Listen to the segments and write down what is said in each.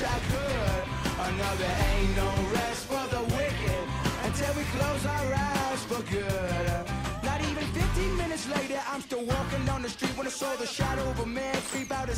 wish I could. There ain't no rest for the wicked until we close our eyes for good. Not even 15 minutes later, I'm still walking down the street when I saw the shadow of a man creep out of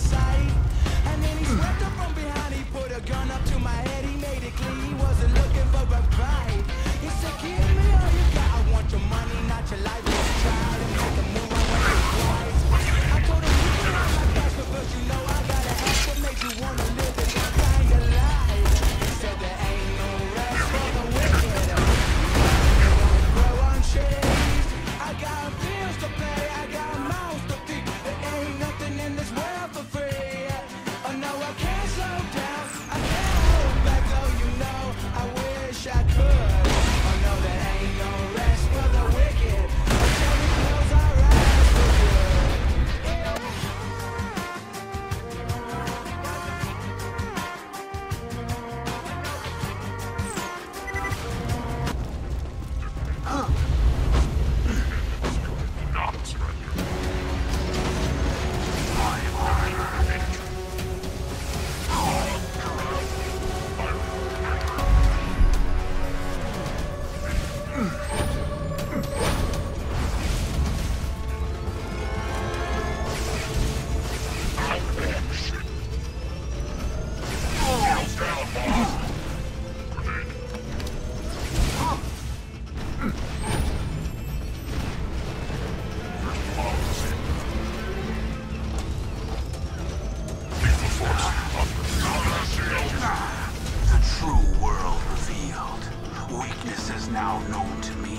to me.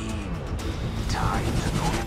Time to go